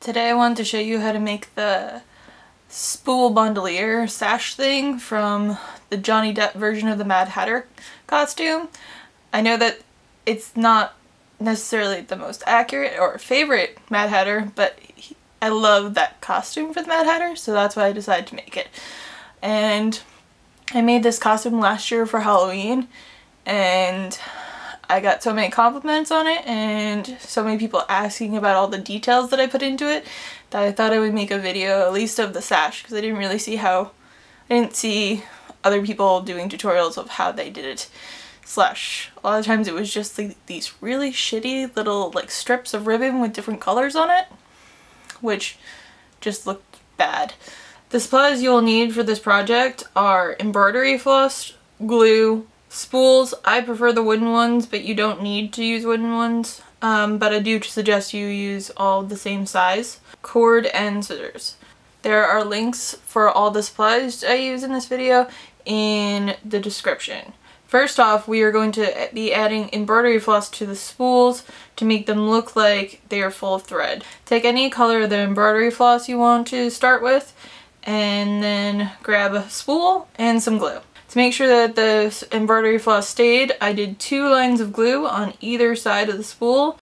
Today I wanted to show you how to make the spool bandolier sash thing from the Johnny Depp version of the Mad Hatter costume. I know that it's not necessarily the most accurate or favorite Mad Hatter, but he, I love that costume for the Mad Hatter, so that's why I decided to make it. And I made this costume last year for Halloween, and I got so many compliments on it and so many people asking about all the details that I put into it that I thought I would make a video at least of the sash because I didn't really see how, I didn't see other people doing tutorials of how they did it. Slash, a lot of times it was just like these really shitty little like strips of ribbon with different colors on it, which just looked bad. The supplies you'll need for this project are embroidery floss, glue, Spools, I prefer the wooden ones, but you don't need to use wooden ones. Um, but I do suggest you use all the same size. Cord and scissors. There are links for all the supplies I use in this video in the description. First off, we are going to be adding embroidery floss to the spools to make them look like they are full of thread. Take any color of the embroidery floss you want to start with and then grab a spool and some glue. To make sure that the embroidery floss stayed, I did two lines of glue on either side of the spool.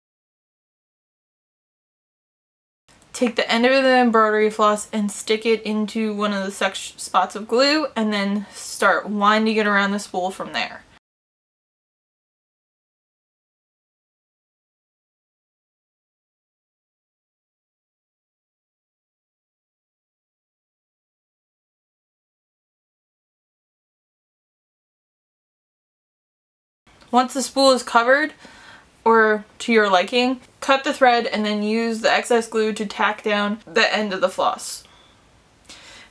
Take the end of the embroidery floss and stick it into one of the spots of glue and then start winding it around the spool from there. Once the spool is covered, or to your liking, cut the thread and then use the excess glue to tack down the end of the floss.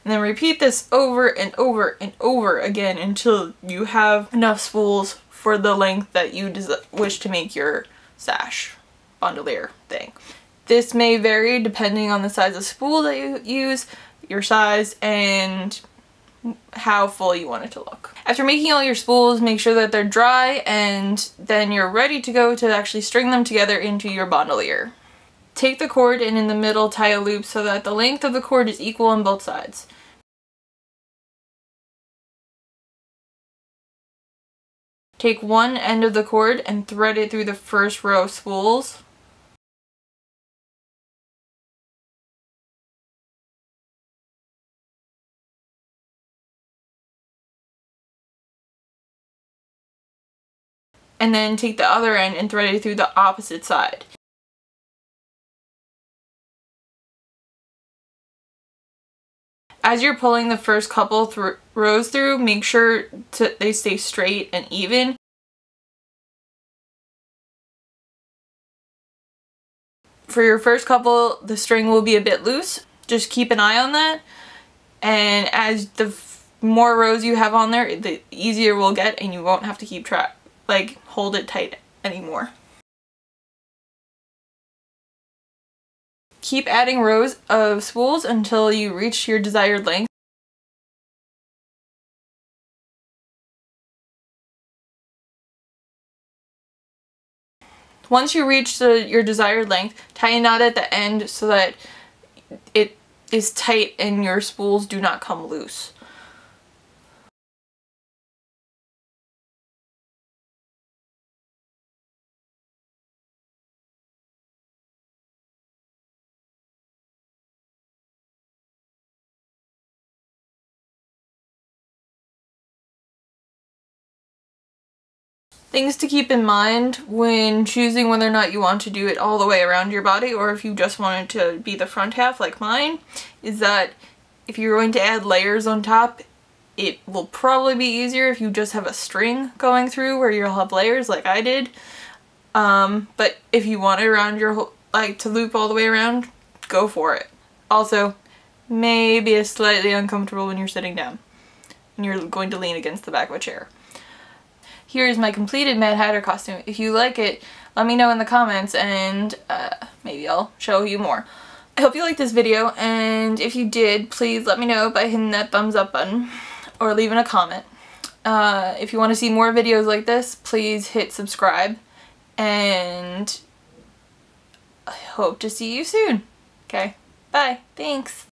And then repeat this over and over and over again until you have enough spools for the length that you wish to make your sash bandolier thing. This may vary depending on the size of spool that you use, your size, and how full you want it to look. After making all your spools, make sure that they're dry and then you're ready to go to actually string them together into your bandolier. Take the cord and in the middle tie a loop so that the length of the cord is equal on both sides. Take one end of the cord and thread it through the first row of spools. And then take the other end and thread it through the opposite side. As you're pulling the first couple th rows through, make sure to, they stay straight and even. For your first couple, the string will be a bit loose. Just keep an eye on that. And as the more rows you have on there, the easier we'll get and you won't have to keep track like hold it tight anymore. Keep adding rows of spools until you reach your desired length. Once you reach the, your desired length, tie a knot at the end so that it is tight and your spools do not come loose. Things to keep in mind when choosing whether or not you want to do it all the way around your body or if you just want it to be the front half like mine is that if you're going to add layers on top it will probably be easier if you just have a string going through where you'll have layers like I did. Um, but if you want it around your whole like to loop all the way around, go for it. Also, maybe it's slightly uncomfortable when you're sitting down and you're going to lean against the back of a chair. Here is my completed Mad Hatter costume. If you like it, let me know in the comments and uh, maybe I'll show you more. I hope you liked this video and if you did, please let me know by hitting that thumbs up button or leaving a comment. Uh, if you want to see more videos like this, please hit subscribe and I hope to see you soon. Okay, bye. Thanks.